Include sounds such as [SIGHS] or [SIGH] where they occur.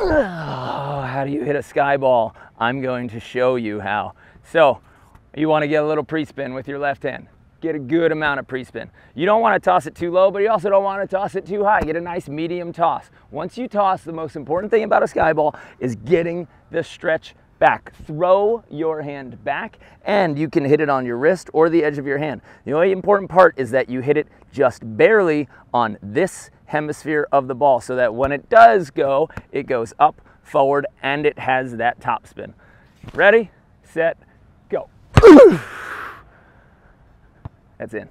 [SIGHS] How do you hit a sky ball? I'm going to show you how. So you want to get a little pre-spin with your left hand. Get a good amount of pre-spin. You don't want to toss it too low, but you also don't want to toss it too high. Get a nice medium toss. Once you toss, the most important thing about a sky ball is getting the stretch back. Throw your hand back and you can hit it on your wrist or the edge of your hand. The only important part is that you hit it just barely on this hemisphere of the ball so that when it does go, it goes up, forward, and it has that top spin. Ready, set, go. [COUGHS] That's in.